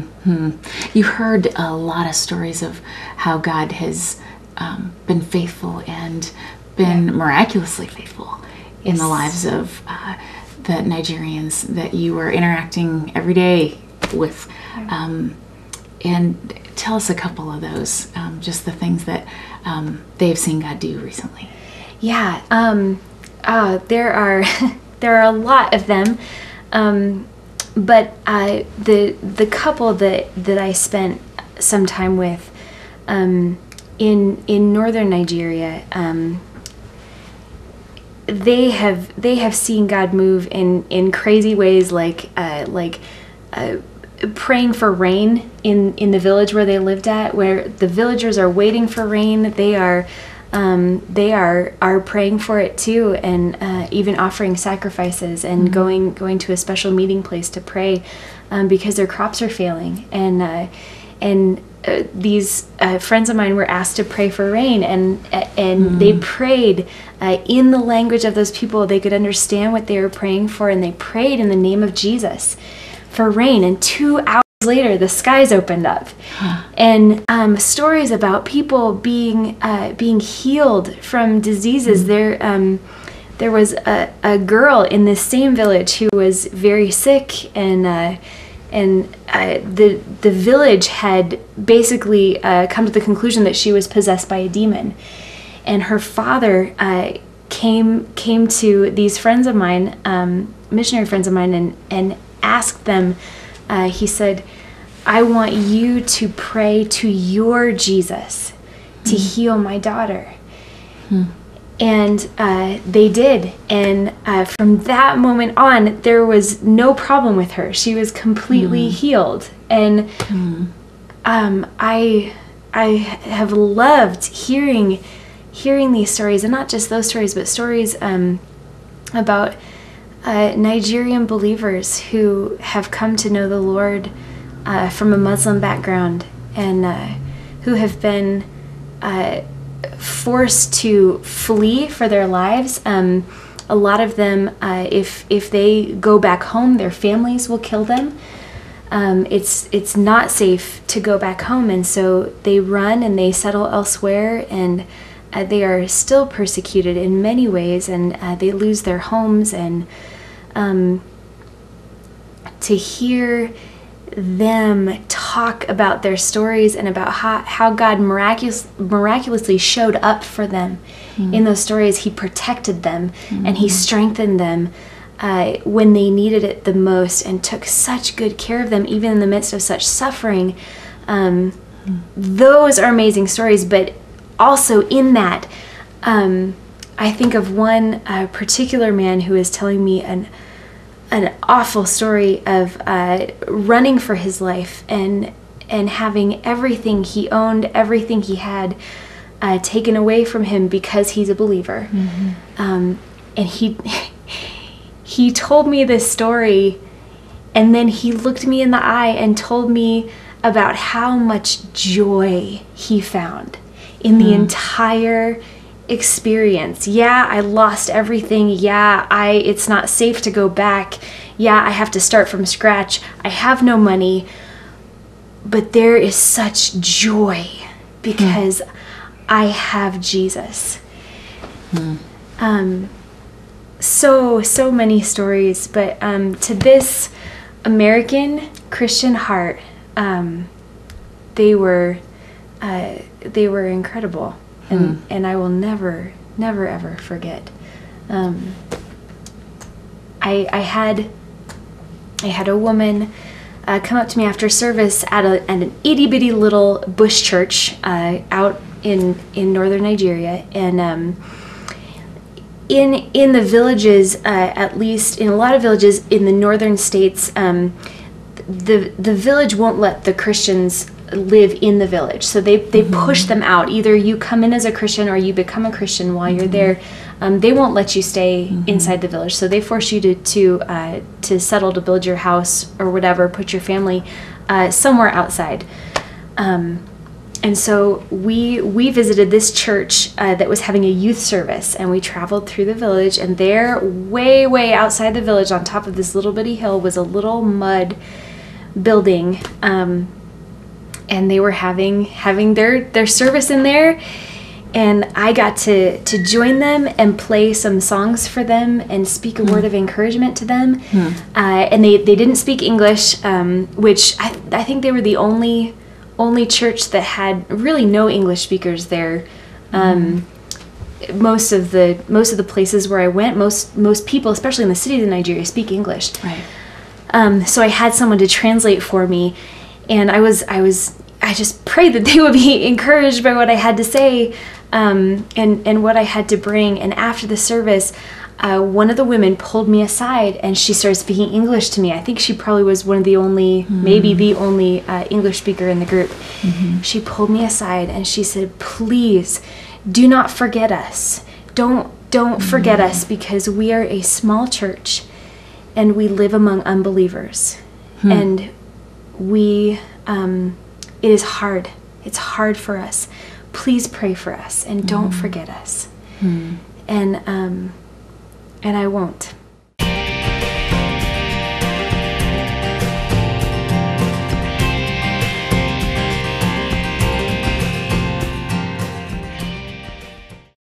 Hmm. You heard a lot of stories of how God has um, been faithful and been miraculously faithful in the lives of uh, the Nigerians that you were interacting every day with. Um, and tell us a couple of those, um, just the things that um, they've seen God do recently. Yeah, um, uh, there are there are a lot of them, um, but uh, the the couple that that I spent some time with um, in in northern Nigeria, um, they have they have seen God move in in crazy ways, like uh, like. Uh, praying for rain in in the village where they lived at where the villagers are waiting for rain they are um, they are are praying for it too and uh, even offering sacrifices and mm-hmm. going going to a special meeting place to pray um, because their crops are failing and uh, and uh, these uh, friends of mine were asked to pray for rain and and mm-hmm. they prayed uh, in the language of those people they could understand what they were praying for and they prayed in the name of Jesus for rain, and two hours later, the skies opened up. and um, stories about people being uh, being healed from diseases. Mm. There, um, there was a, a girl in this same village who was very sick and. Uh, and uh, the the village had basically uh, come to the conclusion that she was possessed by a demon, and her father uh, came came to these friends of mine, um, missionary friends of mine, and and asked them, uh, he said, I want you to pray to your Jesus to mm. heal my daughter. Mm. And uh, they did. And uh, from that moment on, there was no problem with her. She was completely mm. healed. And hmm. um, I, I have loved hearing, hearing these stories, and not just those stories, but stories um, about uh, Nigerian believers who have come to know the Lord uh, from a Muslim background and uh, who have been uh, forced to flee for their lives. Um, a lot of them, uh, if if they go back home, their families will kill them. Um, it's it's not safe to go back home, and so they run and they settle elsewhere, and uh, they are still persecuted in many ways, and they lose their homes and um, to hear them talk about their stories and about how, how God miraculous, miraculously showed up for them mm-hmm. in those stories. He protected them mm-hmm. and He strengthened them uh, when they needed it the most and took such good care of them, even in the midst of such suffering. Um, mm-hmm. Those are amazing stories, but also in that, um, I think of one uh, particular man who is telling me an an awful story of uh, running for his life and and having everything he owned, everything he had, uh, taken away from him because he's a believer. Mm-hmm. Um, and he he told me this story, and then he looked me in the eye and told me about how much joy he found in the mm. entire experience. Yeah, I lost everything. Yeah, I it's not safe to go back. Yeah, I have to start from scratch. I have no money. But there is such joy because mm. I have Jesus. Mm. Um so so many stories, but um to this American Christian heart, um they were uh, they were incredible and hmm. and I will never never ever forget. Um, I I had I had a woman uh, come up to me after service at, a, at an itty bitty little bush church uh, out in in northern Nigeria, and um, in in the villages, uh, at least in a lot of villages in the northern states, um, the the village won't let the Christians live in the village. So they, they mm-hmm. push them out. Either you come in as a Christian or you become a Christian while you're mm-hmm. there. Um, they won't let you stay mm-hmm. inside the village. So they force you to to uh, to settle to build your house or whatever, put your family uh, somewhere outside. Um, and so we we visited this church uh, that was having a youth service, and we traveled through the village. And there, way way outside the village, on top of this little bitty hill, was a little mud building, um, and they were having having their their service in there, and I got to to join them and play some songs for them and speak a word of encouragement to them. Uh, and they they didn't speak English, um, which I I think they were the only only church that had really no English speakers there. Um, most of the most of the places where I went, most most people, especially in the cities in Nigeria, speak English. Right. Um, so I had someone to translate for me, and I was I was I just prayed that they would be encouraged by what I had to say, um, and and what I had to bring. And after the service, uh, one of the women pulled me aside and she started speaking English to me. I think she probably was one of the only, maybe the only uh, English speaker in the group. She pulled me aside and she said, "Please, do not forget us. Don't don't forget us because we are a small church." and we live among unbelievers and we um, it is hard. It's hard for us. Please pray for us and don't forget us. And um, and i won't